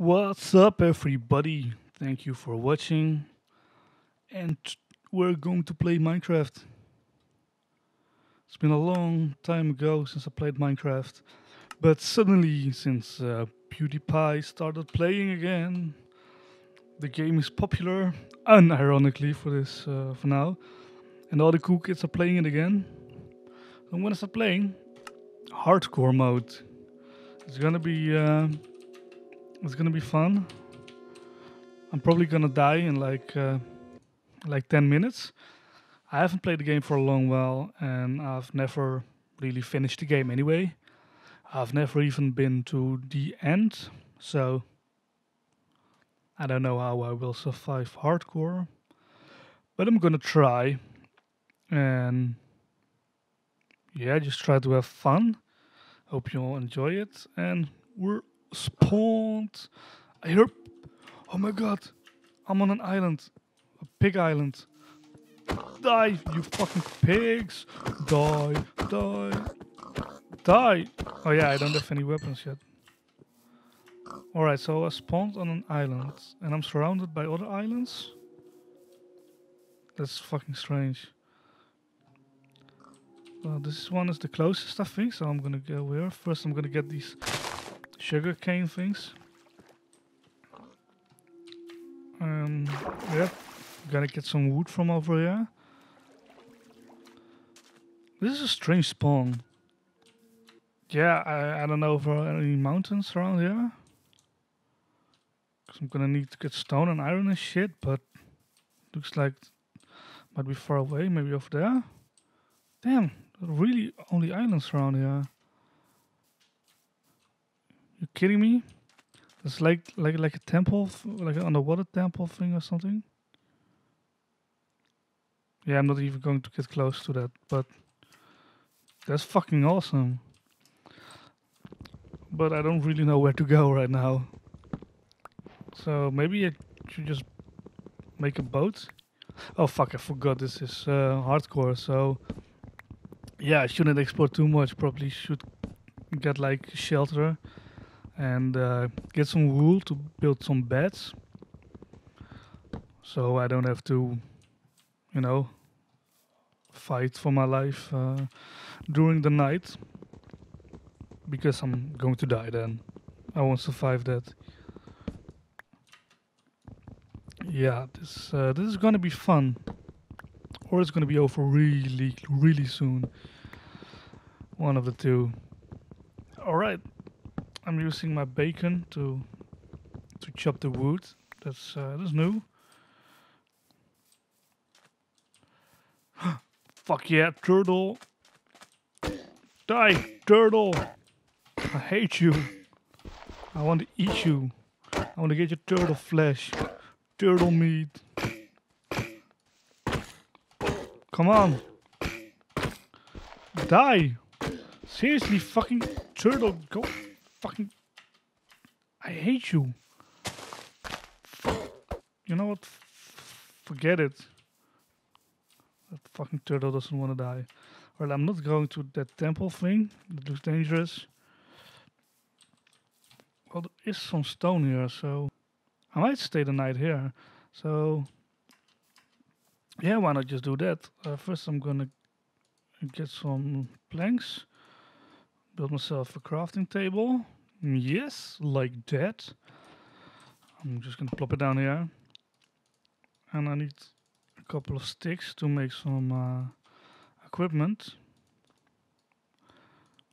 What's up, everybody? Thank you for watching. And we're going to play Minecraft. It's been a long time ago since I played Minecraft. But suddenly, since uh, PewDiePie started playing again, the game is popular, unironically for this uh, for now. And all the cool kids are playing it again. I'm gonna start playing, hardcore mode. It's gonna be uh, it's gonna be fun. I'm probably gonna die in like uh, like 10 minutes. I haven't played the game for a long while, and I've never really finished the game anyway. I've never even been to the end, so I don't know how I will survive hardcore. But I'm gonna try, and yeah, just try to have fun. Hope you all enjoy it, and we're spawned. I hear. Oh my god, I'm on an island, a pig island. Die, you fucking pigs! Die, die, die! Oh yeah, I don't have any weapons yet. Alright, so I spawned on an island, and I'm surrounded by other islands. That's fucking strange. Well, this one is the closest, I think, so I'm gonna go here. First, I'm gonna get these sugar cane things. Um, yep, gotta get some wood from over here. This is a strange spawn. Yeah, I, I don't know if there are any mountains around here. Cause I'm gonna need to get stone and iron and shit, but looks like might be far away, maybe over there. Damn, really only islands around here. You kidding me? It's like like like a temple, like an underwater temple thing or something. Yeah, I'm not even going to get close to that, but that's fucking awesome. But I don't really know where to go right now. So maybe I should just make a boat. Oh fuck! I forgot this is uh, hardcore. So yeah, I shouldn't explore too much. Probably should get like shelter and uh, get some wool to build some beds. So I don't have to, you know, fight for my life uh, during the night because I'm going to die then. I won't survive that. Yeah, this uh, this is gonna be fun, or it's gonna be over really, really soon. One of the two. All right, I'm using my bacon to to chop the wood. That's uh, that's new. Fuck yeah, turtle! Die, turtle! I hate you. I want to eat you. I want to get your turtle flesh, turtle meat. Come on. Die. Seriously, fucking turtle, go fucking. I hate you. You know what? Forget it. That fucking turtle doesn't want to die. Well, I'm not going to that temple thing. It looks dangerous. Well, there is some stone here, so I might stay the night here. So, yeah, why not just do that? Uh, first, I'm gonna get some planks, build myself a crafting table. Yes, like that. I'm just gonna plop it down here, and I need a couple of sticks to make some uh, equipment.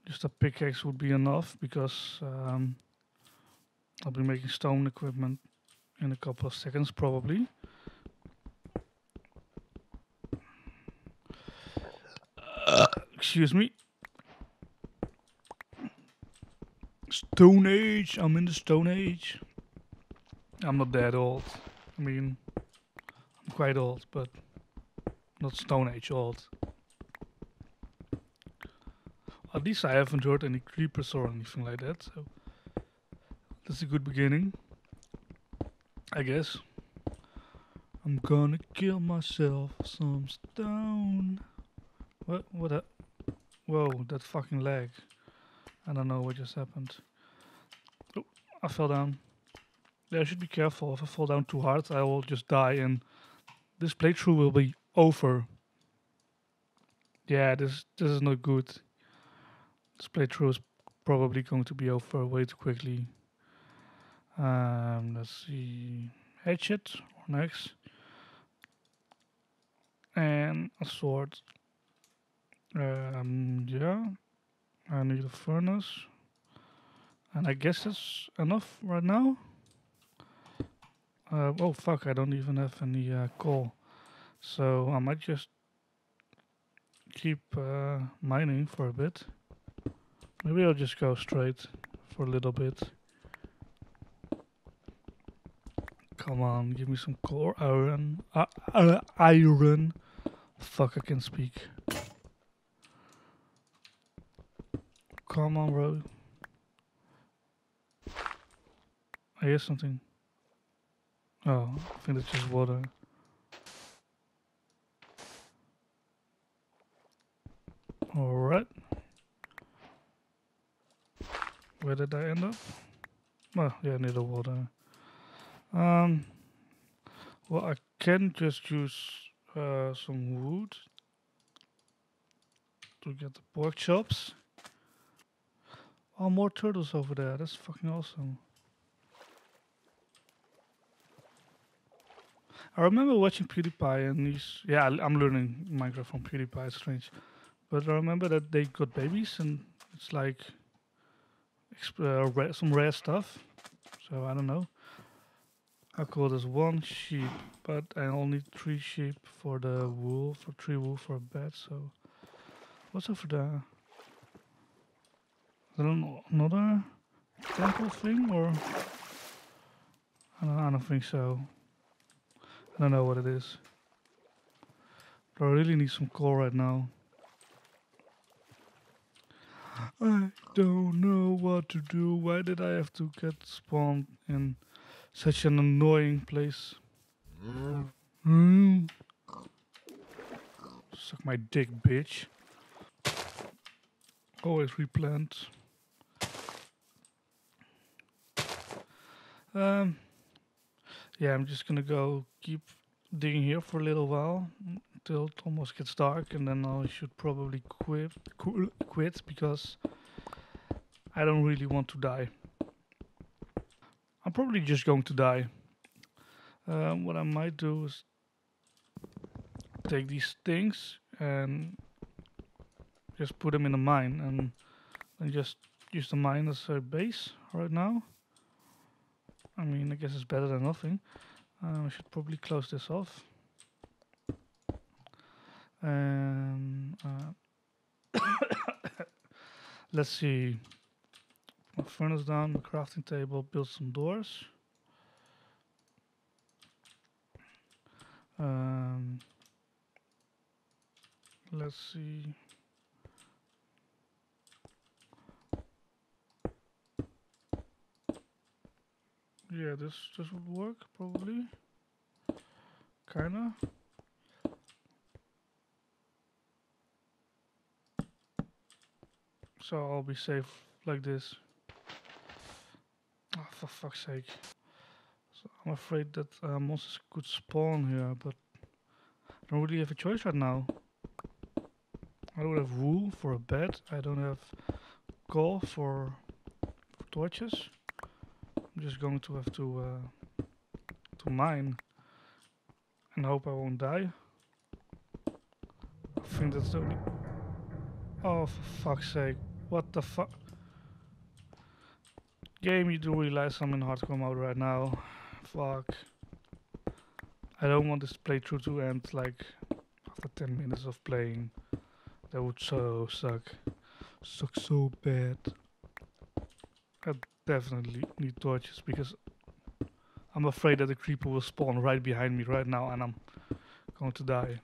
Just a pickaxe would be enough because um, I'll be making stone equipment in a couple of seconds probably. Excuse me. Stone Age. I'm in the Stone Age. I'm not that old. I mean, I'm quite old, but not Stone Age old. At least I haven't heard any creepers or anything like that, so that's a good beginning. I guess. I'm gonna kill myself some stone. What? What? A, whoa! That fucking lag. I don't know what just happened. I fell down. Yeah, I should be careful. If I fall down too hard, I will just die and this playthrough will be over. Yeah, this this is not good. This playthrough is probably going to be over way too quickly. Um, let's see, hatchet next, and a sword. Um, yeah, I need a furnace, and I guess that's enough right now. Uh, oh fuck, I don't even have any uh, coal, so I might just keep uh, mining for a bit. Maybe I'll just go straight for a little bit. Come on, give me some core iron. Uh, uh, iron. Fuck, I can speak. Come on, bro. I hear something. Oh, I think it's just water. Alright. Where did I end up? Oh, yeah, near the water. Um, well, I can just use uh, some wood to get the pork chops. Oh, more turtles over there. That's fucking awesome. I remember watching PewDiePie and he's yeah, I'm learning Minecraft from PewDiePie. It's strange, but I remember that they got babies and it's like uh, some rare stuff. So I don't know. I cool this one sheep, but I only three sheep for the wool, for three wool for a bed. So what's over there? Is there an- another temple thing or? I don't, I don't think so. I don't know what it is. But I really need some coal right now. I don't know what to do. Why did I have to get spawned in such an annoying place? Mm. Suck my dick, bitch. Always replant. Um, yeah, I'm just gonna go keep digging here for a little while until it almost gets dark, and then I should probably quit. qu- Quit because I don't really want to die. I'm probably just going to die. Um, what I might do is take these things and just put them in a mine, and then just use the mine as a base right now. I mean, I guess it's better than nothing. Uh, I should probably close this off. And uh, let's see. My furnace down, my crafting table, build some doors. Um, let's see. Yeah, this this would work probably. Kinda. So I'll be safe like this. Oh, for fuck's sake. So I'm afraid that uh, monsters could spawn here, but I don't really have a choice right now. I don't have wool for a bed. I don't have coal for, for torches. I'm just going to have to uh, to mine and hope I won't die. I think that's the only. Oh, for fuck's sake! What the fuck? Game, you do realize I'm in hardcore mode right now. Fuck. I don't want this playthrough to end like after 10 minutes of playing. That would so suck. Suck so bad. Definitely need torches because I'm afraid that the creeper will spawn right behind me right now and I'm going to die.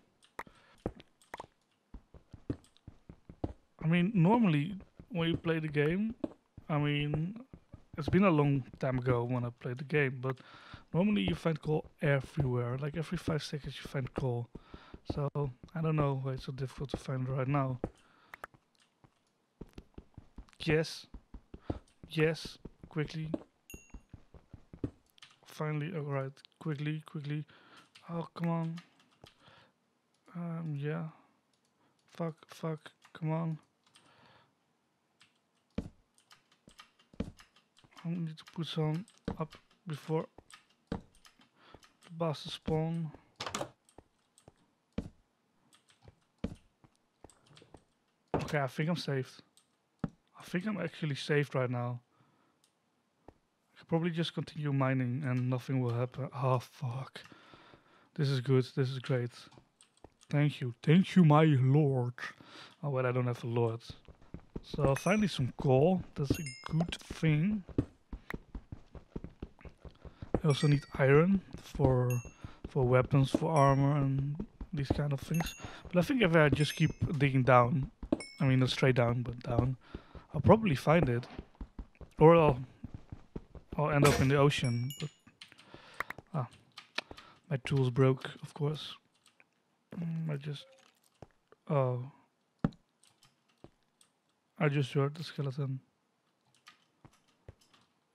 I mean, normally when you play the game, I mean, it's been a long time ago when I played the game, but normally you find coal everywhere. Like every five seconds you find coal. So I don't know why it's so difficult to find right now. Yes. Yes. Quickly. finally. Alright, quickly, quickly. Oh, come on. Um, yeah. Fuck, fuck, come on. I need to put some up before the bosses spawn. Okay, I think I'm saved. I think I'm actually saved right now. Probably just continue mining and nothing will happen. Oh, fuck. This is good. This is great. Thank you. Thank you, my lord. Oh, well, I don't have a lord. So, finally some coal. That's a good thing. I also need iron for for weapons, for armor, and these kind of things. But I think if I just keep digging down, I mean not straight down, but down, I'll probably find it, or I'll I'll end up in the ocean. But ah, my tools broke, of course. Mm, I just oh, I just heard the skeleton.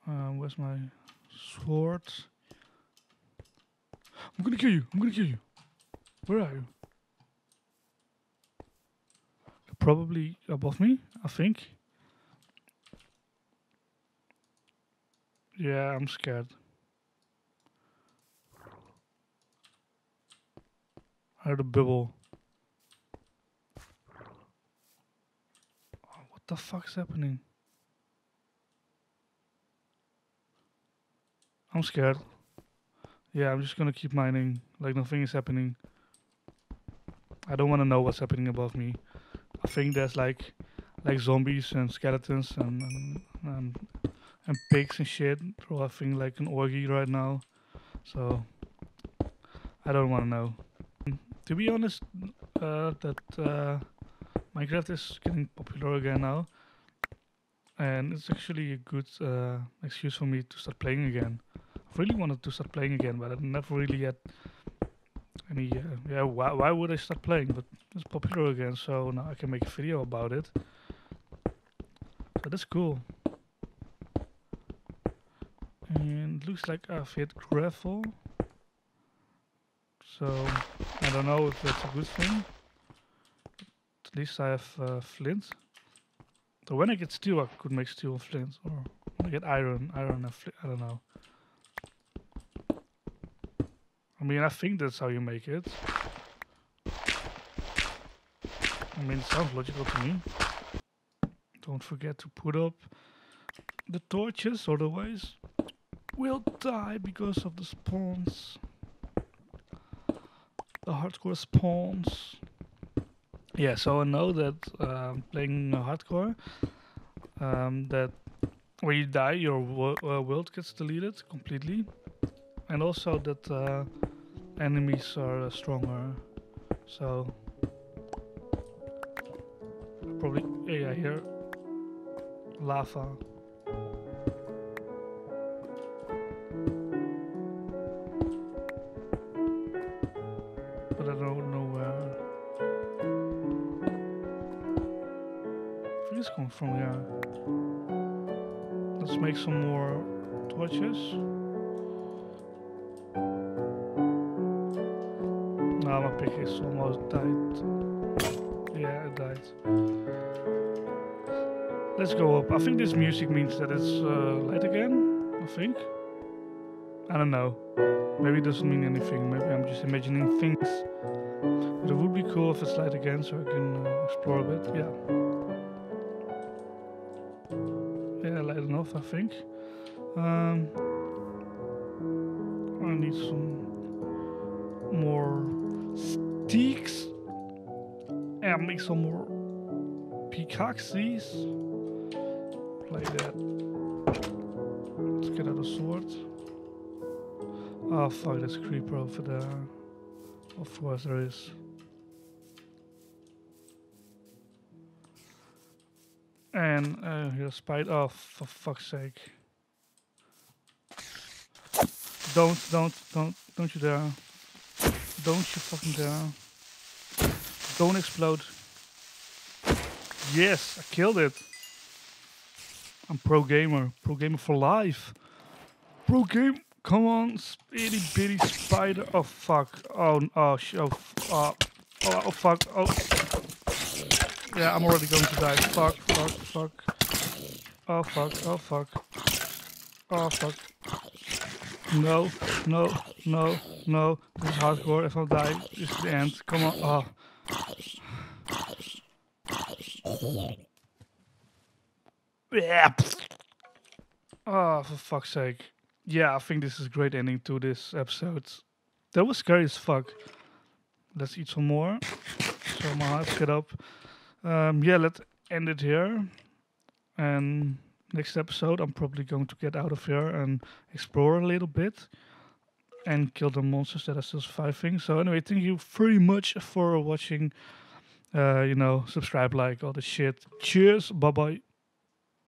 Uh, where's my sword? I'm gonna kill you. I'm gonna kill you. Where are you? Probably above me, I think. Yeah, I'm scared. I heard a bubble. Oh, what the fuck's happening? I'm scared. Yeah, I'm just gonna keep mining like nothing is happening. I don't want to know what's happening above me. I think there's like like zombies and skeletons and and, and, pigs and shit. I think like an orgy right now. So I don't want to know. To be honest, uh, that uh, Minecraft is getting popular again now, and it's actually a good uh, excuse for me to start playing again I really wanted to start playing again, but I never really had any. Uh, yeah, why, why would I start playing? But it's popular again, so now I can make a video about it. So that's cool. And looks like I've hit gravel. So I don't know if that's a good thing. At least I have uh, flint. So when I get steel, I could make steel and flint, or when I get iron, iron and flint. I don't know. I mean, I think that's how you make it. I mean, it sounds logical to me. Don't forget to put up the torches, otherwise we'll die because of the spawns. The hardcore spawns. Yeah, so I know that um, playing hardcore, um, that when you die, your uh, world gets deleted completely, and also that uh, enemies are uh, stronger. So probably yeah, hear lava. From here. Let's make some more torches. Now my pick is almost died. Yeah, it died. Let's go up. I think this music means that it's uh, light again. I think. I don't know. Maybe it doesn't mean anything. Maybe I'm just imagining things. But it would be cool if it's light again so I can uh, explore a bit. Yeah. Yeah, enough, I think. Um, I need some more sticks and make some more pickaxes. Like that. Let's get out a sword. Oh fuck, there's creeper over there. Of course there is. And uh, here's spider. Oh, for fuck's sake. Don't, don't, don't, don't you dare. Don't you fucking dare. Don't explode. Yes, I killed it. I'm pro gamer. Pro gamer for life. Pro game. come on, itty bitty spider. Oh fuck. Oh, oh, oh, oh, oh, oh, fuck. Oh. Yeah, I'm already going to die. Fuck, fuck, fuck. Oh fuck, oh fuck. Oh fuck. No, no, no, no. This is hardcore. If I die, this is the end. Come on. Oh. Yeah. Oh, for fuck's sake. Yeah, I think this is a great ending to this episode. That was scary as fuck. Let's eat some more. So my heart get up. Um, yeah, let's end it here. And next episode, I'm probably going to get out of here and explore a little bit and kill the monsters that are still surviving. So anyway, thank you very much for watching. Uh, you know, subscribe, like all the shit. Cheers. Bye bye.